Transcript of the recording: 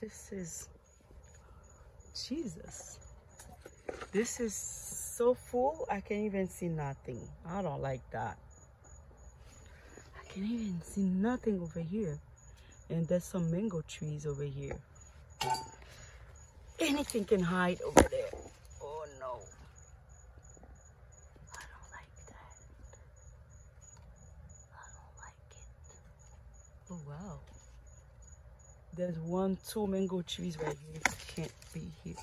This is Jesus. This is so full, I can't even see nothing. I don't like that. I can't even see nothing over here. And there's some mango trees over here. Anything can hide over there. Oh no. I don't like that. I don't like it. Oh wow. There's one, two mango trees right here. Can't be here.